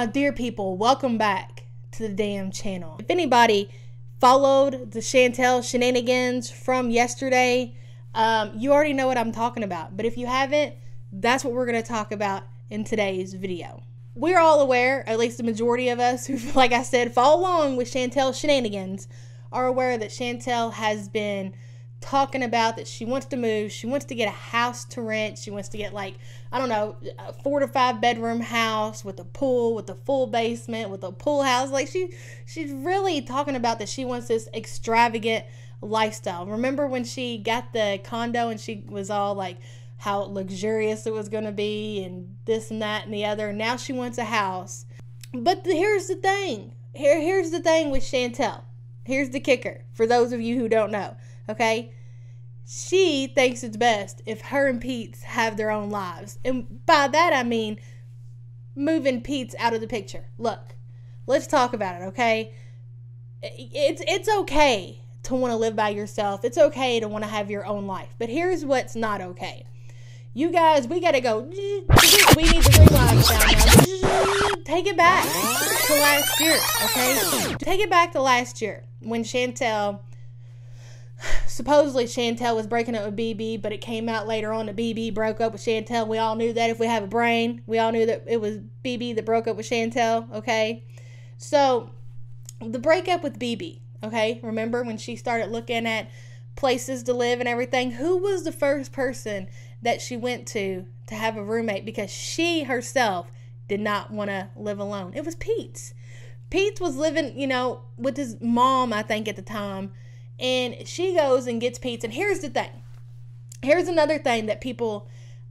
my dear people, welcome back to the damn channel. If anybody followed the Chantel shenanigans from yesterday, um, you already know what I'm talking about. But if you haven't, that's what we're going to talk about in today's video. We're all aware, at least the majority of us who, like I said, follow along with Chantel shenanigans, are aware that Chantel has been talking about that she wants to move. She wants to get a house to rent. She wants to get like I don't know, a four to five bedroom house with a pool, with a full basement, with a pool house. Like she she's really talking about that she wants this extravagant lifestyle. Remember when she got the condo and she was all like how luxurious it was going to be and this and that and the other. Now she wants a house. But the, here's the thing. Here here's the thing with Chantel. Here's the kicker for those of you who don't know. Okay? She thinks it's best if her and Pete's have their own lives. And by that I mean moving Pete's out of the picture. Look, let's talk about it, okay? It's it's okay to want to live by yourself. It's okay to want to have your own life. But here's what's not okay. You guys, we gotta go. We need the rewind sound now. Take it back to last year, okay? Take it back to last year when Chantel supposedly Chantel was breaking up with BB, but it came out later on that BB broke up with Chantel. We all knew that if we have a brain, we all knew that it was BB that broke up with Chantel, okay? So, the breakup with BB, okay? Remember when she started looking at places to live and everything? Who was the first person that she went to to have a roommate because she herself did not want to live alone? It was Pete's. Pete's was living, you know, with his mom, I think, at the time and she goes and gets Pete's. And here's the thing. Here's another thing that people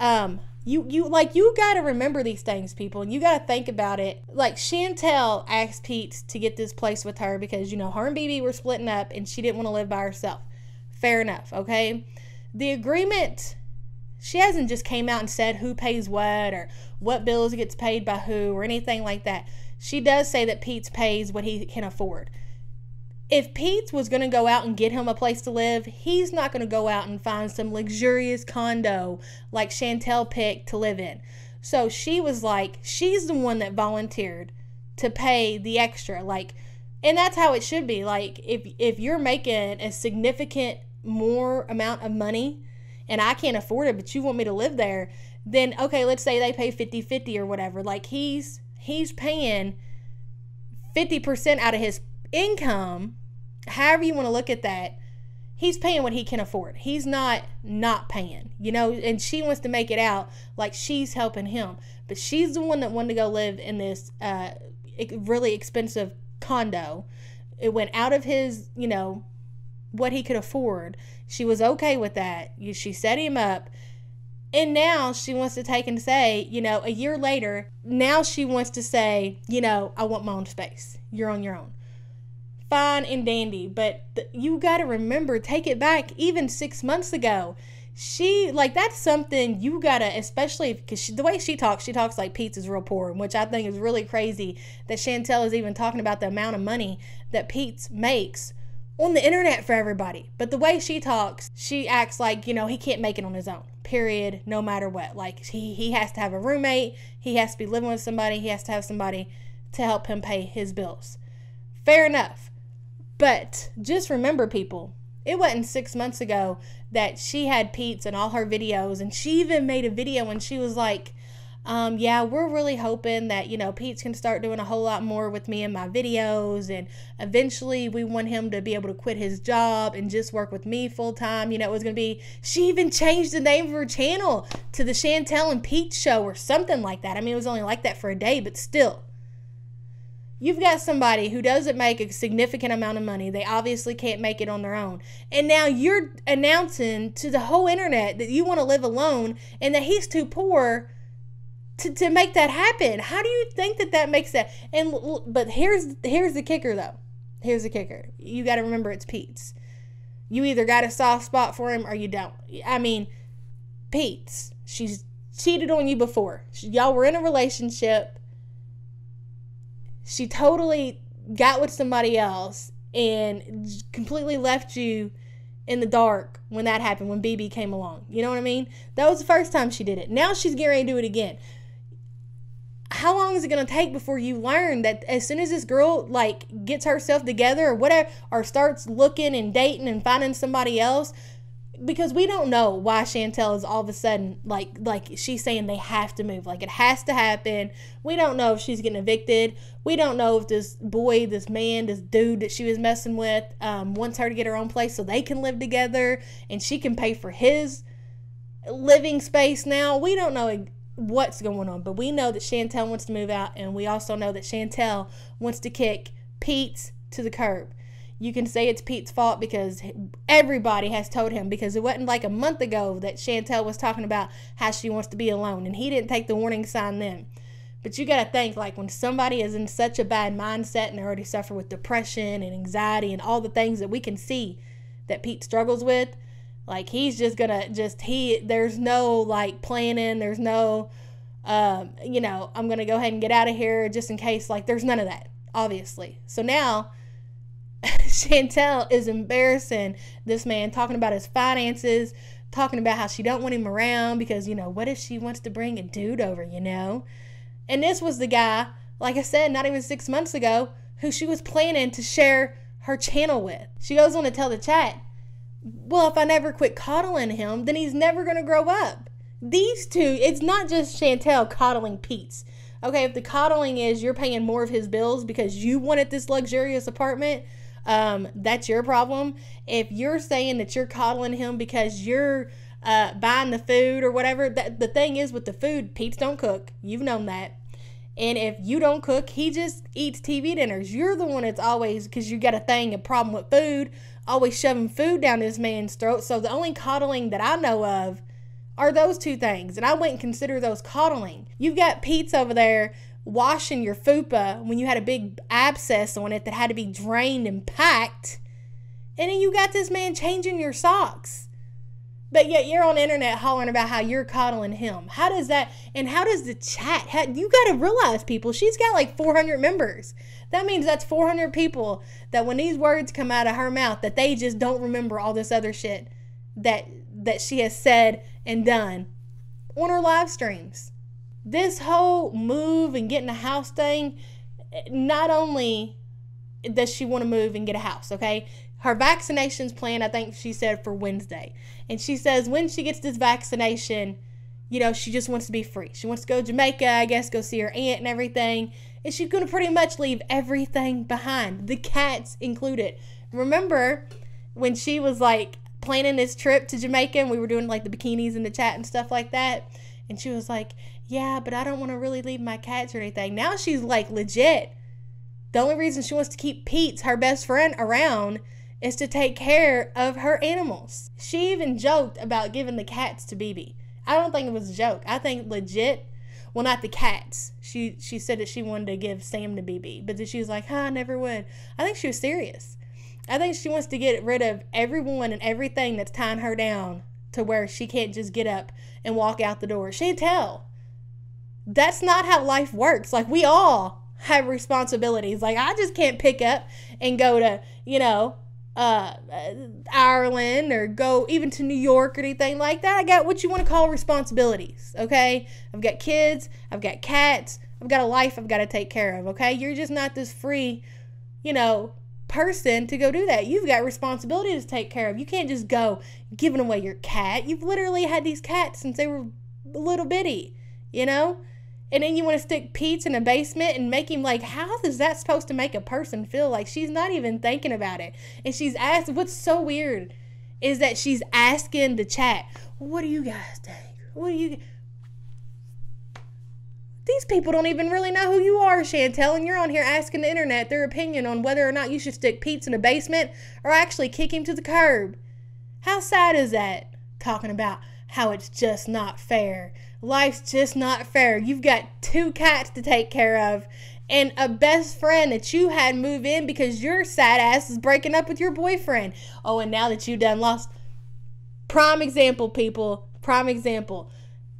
um you you like you got to remember these things people and you got to think about it like chantel asked pete to get this place with her because you know her and bb were splitting up and she didn't want to live by herself fair enough okay the agreement she hasn't just came out and said who pays what or what bills gets paid by who or anything like that she does say that pete's pays what he can afford if Pete was going to go out and get him a place to live, he's not going to go out and find some luxurious condo like Chantel picked to live in. So she was like, she's the one that volunteered to pay the extra. Like, and that's how it should be. Like, if if you're making a significant more amount of money and I can't afford it, but you want me to live there, then okay, let's say they pay 50-50 or whatever. Like he's he's paying 50% out of his income however you want to look at that, he's paying what he can afford. He's not not paying, you know, and she wants to make it out like she's helping him. But she's the one that wanted to go live in this uh, really expensive condo. It went out of his, you know, what he could afford. She was okay with that. She set him up. And now she wants to take and say, you know, a year later, now she wants to say, you know, I want my own space. You're on your own fine and dandy, but th- you got to remember, take it back even six months ago. She like that's something you gotta, especially because the way she talks, she talks like Pete's is real poor, which I think is really crazy. That Chantel is even talking about the amount of money that Pete's makes on the internet for everybody. But the way she talks, she acts like you know he can't make it on his own. Period. No matter what, like he he has to have a roommate. He has to be living with somebody. He has to have somebody to help him pay his bills. Fair enough. But just remember, people, it wasn't six months ago that she had Pete's and all her videos, and she even made a video when she was like, um, yeah, we're really hoping that, you know, Pete's can start doing a whole lot more with me in my videos. And eventually we want him to be able to quit his job and just work with me full time. You know, it was going to be, she even changed the name of her channel to the Chantel and Pete show or something like that. I mean, it was only like that for a day, but still you've got somebody who doesn't make a significant amount of money. They obviously can't make it on their own. And now you're announcing to the whole internet that you want to live alone and that he's too poor to, to make that happen. How do you think that that makes that? And but here's here's the kicker though. Here's the kicker. You got to remember it's Pete's. You either got a soft spot for him or you don't. I mean, Pete's. She's cheated on you before. Y'all were in a relationship she totally got with somebody else and completely left you in the dark when that happened when BB came along. You know what I mean? That was the first time she did it. Now she's getting ready to do it again. how long is it going to take before you learn that as soon as this girl like gets herself together or whatever or starts looking and dating and finding somebody else because we don't know why Chantel is all of a sudden like like she's saying they have to move. Like it has to happen. We don't know if she's getting evicted. We don't know if this boy this man this dude that she was messing with um, wants her to get her own place so they can live together and she can pay for his living space now. We don't know what's going on but we know that Chantel wants to move out and we also know that Chantel wants to kick Pete's to the curb you can say it's Pete's fault because everybody has told him because it wasn't like a month ago that Chantel was talking about how she wants to be alone and he didn't take the warning sign then. But you got to think like when somebody is in such a bad mindset and they already suffer with depression and anxiety and all the things that we can see that Pete struggles with, like he's just gonna just he there's no like planning, there's no um, you know, I'm gonna go ahead and get out of here just in case. Like there's none of that, obviously. So now Chantel is embarrassing this man, talking about his finances, talking about how she don't want him around because, you know, what if she wants to bring a dude over, you know? And this was the guy, like I said, not even six months ago, who she was planning to share her channel with. She goes on to tell the chat, well, if I never quit coddling him, then he's never going to grow up. These two, it's not just Chantel coddling Pete's. Okay, if the coddling is you're paying more of his bills because you wanted this luxurious apartment, um, that's your problem. If you're saying that you're coddling him because you're uh, buying the food or whatever, that the thing is with the food, Pete's don't cook. You've known that. And if you don't cook, he just eats TV dinners. You're the one that's always, because you got a thing, a problem with food, always shoving food down this man's throat. So the only coddling that I know of are those two things. And I wouldn't consider those coddling. You've got Pete's over there washing your fupa when you had a big abscess on it that had to be drained and packed. And then you got this man changing your socks. But yet you're on internet hollering about how you're coddling him. How does that, and how does the chat, how, you got to realize, people, she's got like 400 members. That means that's 400 people that when these words come out of her mouth, that they just don't remember all this other shit that that she has said and done on her live streams this whole move and getting a house thing, not only does she want to move and get a house, okay? Her vaccinations plan, I think she said for Wednesday. And she says when she gets this vaccination, you know, she just wants to be free. She wants to go to Jamaica, I guess, go see her aunt and everything. And she's going to pretty much leave everything behind, the cats included. Remember when she was like planning this trip to Jamaica and we were doing like the bikinis in the chat and stuff like that? And she was like, yeah, but I don't want to really leave my cats or anything. Now she's like legit. The only reason she wants to keep Pete's, her best friend, around is to take care of her animals. She even joked about giving the cats to BB. I don't think it was a joke. I think legit. Well, not the cats. She she said that she wanted to give Sam to BB, but then she was like, "Huh, I never would." I think she was serious. I think she wants to get rid of everyone and everything that's tying her down to where she can't just get up and walk out the door. Chantel, that's not how life works. Like we all have responsibilities. Like I just can't pick up and go to, you know, uh, Ireland or go even to New York or anything like that. I got what you want to call responsibilities, okay? I've got kids, I've got cats, I've got a life I've got to take care of, okay? You're just not this free, you know, person to go do that. You've got responsibilities to take care of. You can't just go giving away your cat. You've literally had these cats since they were little bitty, you know? And then you want to stick Pete's in a basement and make him like, how is that supposed to make a person feel? Like she's not even thinking about it. And she's asked, what's so weird is that she's asking the chat, what do you guys think? What do you. These people don't even really know who you are, Chantel, and you're on here asking the internet their opinion on whether or not you should stick Pete's in a basement or actually kick him to the curb. How sad is that? Talking about how it's just not fair life's just not fair. You've got two cats to take care of and a best friend that you had move in because your sad ass is breaking up with your boyfriend. Oh, and now that you done lost prime example, people. Prime example.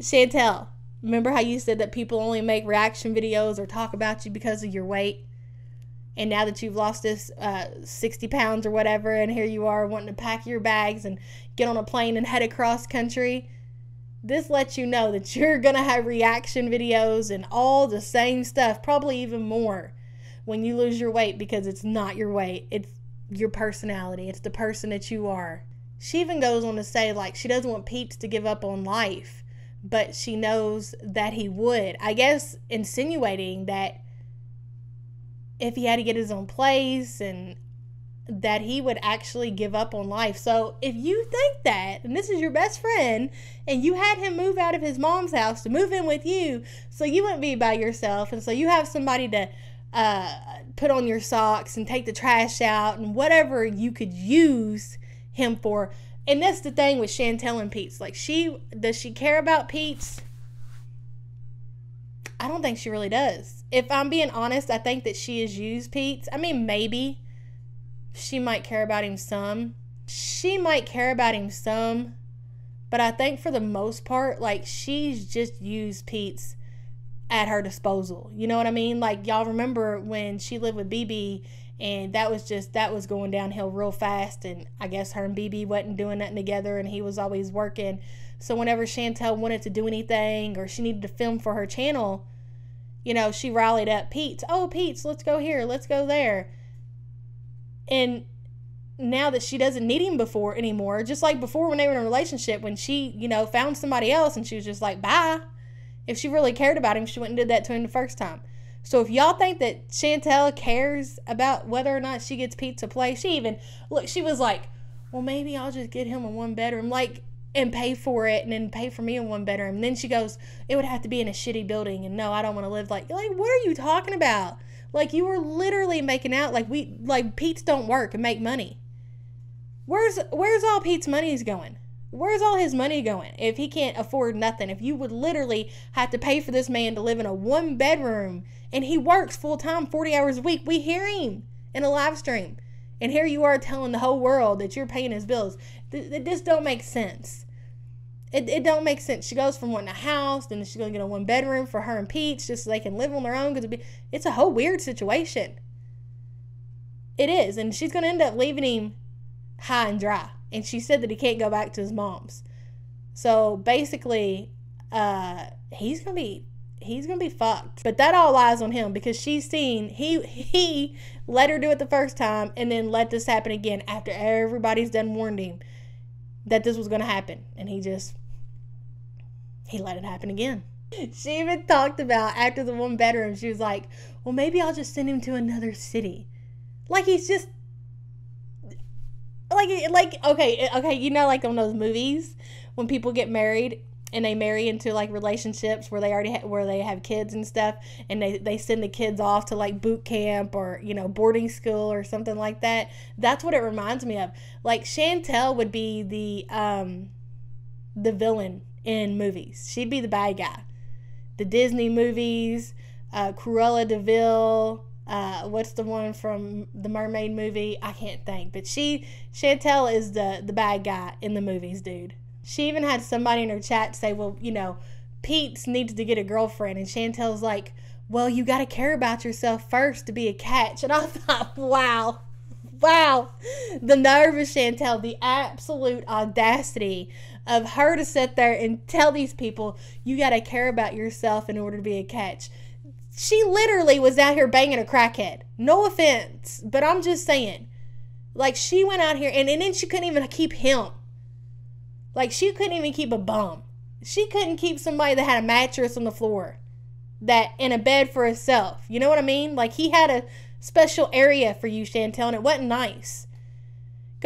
Chantel, remember how you said that people only make reaction videos or talk about you because of your weight? And now that you've lost this uh, 60 pounds or whatever, and here you are wanting to pack your bags and get on a plane and head across country this lets you know that you're going to have reaction videos and all the same stuff, probably even more when you lose your weight because it's not your weight. It's your personality. It's the person that you are. She even goes on to say like she doesn't want Pete's to give up on life, but she knows that he would. I guess insinuating that if he had to get his own place and that he would actually give up on life. So if you think that, and this is your best friend, and you had him move out of his mom's house to move in with you, so you wouldn't be by yourself, and so you have somebody to uh, put on your socks and take the trash out and whatever you could use him for. And that's the thing with Chantel and Pete's. Like she does she care about Pete's? I don't think she really does. If I'm being honest, I think that she has used Pete's. I mean, maybe she might care about him some. She might care about him some, but I think for the most part, like she's just used Pete's at her disposal. You know what I mean? Like y'all remember when she lived with BB and that was just that was going downhill real fast and I guess her and BB wasn't doing nothing together and he was always working. So whenever Chantel wanted to do anything or she needed to film for her channel, you know, she rallied up Pete's. Oh, Pete's, let's go here, let's go there. And now that she doesn't need him before anymore, just like before when they were in a relationship, when she, you know, found somebody else and she was just like, bye. If she really cared about him, she wouldn't did that to him the first time. So if y'all think that Chantel cares about whether or not she gets pizza play, she even look, she was like, Well, maybe I'll just get him a one bedroom, like and pay for it and then pay for me in one bedroom. And then she goes, It would have to be in a shitty building and no, I don't want to live like like what are you talking about? Like you were literally making out like we like Pete's don't work and make money. Where's where's all Pete's money's going? Where's all his money going if he can't afford nothing? If you would literally have to pay for this man to live in a one bedroom and he works full time, 40 hours a week, we hear him in a live stream. And here you are telling the whole world that you're paying his bills. Just don't make sense. It, it don't make sense. She goes from wanting a house, then she's gonna get a one bedroom for her and Pete, just so they can live on their own. Because it's a whole weird situation. It is, and she's gonna end up leaving him high and dry and she said that he can't go back to his mom's. So basically, uh, he's gonna be he's gonna be fucked. But that all lies on him because she's seen he he let her do it the first time and then let this happen again after everybody's done warned him that this was gonna happen, and he just he let it happen again. She even talked about after the one bedroom, she was like, Well, maybe I'll just send him to another city. Like he's just like like okay okay you know like on those movies when people get married and they marry into like relationships where they already ha- where they have kids and stuff and they, they send the kids off to like boot camp or you know boarding school or something like that that's what it reminds me of like chantel would be the um the villain in movies she'd be the bad guy the disney movies uh, cruella de vil uh, what's the one from the mermaid movie? I can't think, but she Chantel is the the bad guy in the movies, dude. She even had somebody in her chat say, "Well, you know, Pete needs to get a girlfriend," and Chantel's like, "Well, you got to care about yourself first to be a catch." And I thought, wow. Wow, the nerve of Chantel, the absolute audacity of her to sit there and tell these people you got to care about yourself in order to be a catch she literally was out here banging a crackhead. No offense, but I'm just saying. Like she went out here and, and then she couldn't even keep him. Like she couldn't even keep a bum. She couldn't keep somebody that had a mattress on the floor. That in a bed for herself. You know what I mean? Like he had a special area for you, Chantel, and it wasn't nice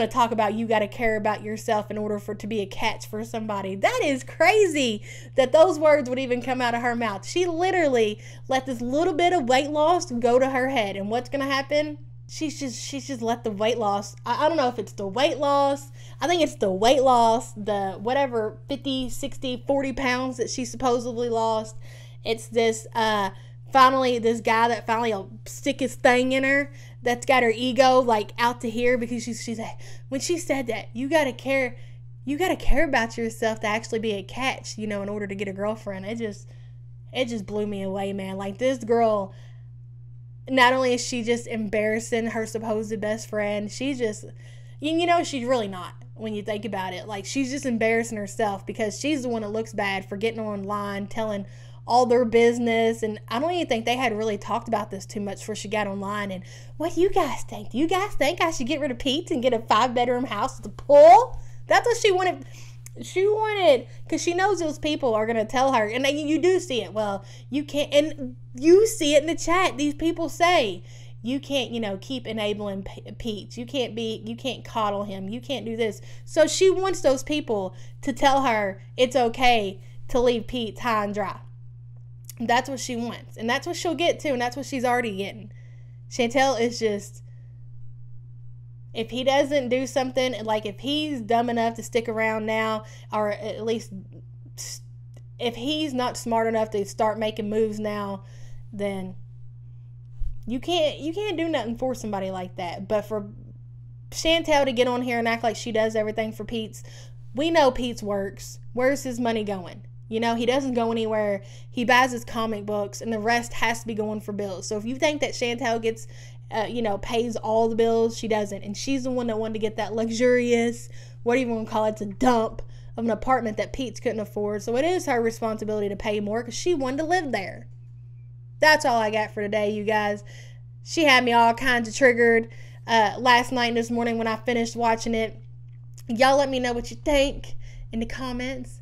to talk about you got to care about yourself in order for to be a catch for somebody. That is crazy that those words would even come out of her mouth. She literally let this little bit of weight loss go to her head. And what's to happen? She's just she's just let the weight loss. I, I don't know if it's the weight loss. I think it's the weight loss, the whatever 50, 60, 40 pounds that she supposedly lost. It's this uh finally this guy that finally will stick his thing in her that's got her ego like out to here because she's she's like when she said that you gotta care you gotta care about yourself to actually be a catch you know in order to get a girlfriend it just it just blew me away man like this girl not only is she just embarrassing her supposed best friend she's just you, you know she's really not when you think about it. Like she's just embarrassing herself because she's the one that looks bad for getting online telling all their business. And I don't even think they had really talked about this too much before she got online. And what do you guys think? Do you guys think I should get rid of Pete and get a five bedroom house with a pool? That's what she wanted. She wanted because she knows those people are gonna tell her, and you do see it. Well, you can't, and you see it in the chat. These people say you can't you know keep enabling Pete. You can't be you can't coddle him. You can't do this. So she wants those people to tell her it's okay to leave Pete high and dry. That's what she wants. And that's what she'll get to, and that's what she's already getting. Chantel is just if he doesn't do something like if he's dumb enough to stick around now or at least if he's not smart enough to start making moves now then you can't you can't do nothing for somebody like that but for chantel to get on here and act like she does everything for pete's we know pete's works where's his money going you know, he doesn't go anywhere. He buys his comic books, and the rest has to be going for bills. So if you think that Chantel gets, uh, you know, pays all the bills, she doesn't. And she's the one that wanted to get that luxurious, what do you want to call it, it's a dump of an apartment that Pete's couldn't afford. So it is her responsibility to pay more because she wanted to live there. That's all I got for today, you guys. She had me all kinds of triggered uh, last night and this morning when I finished watching it. Y'all let me know what you think in the comments.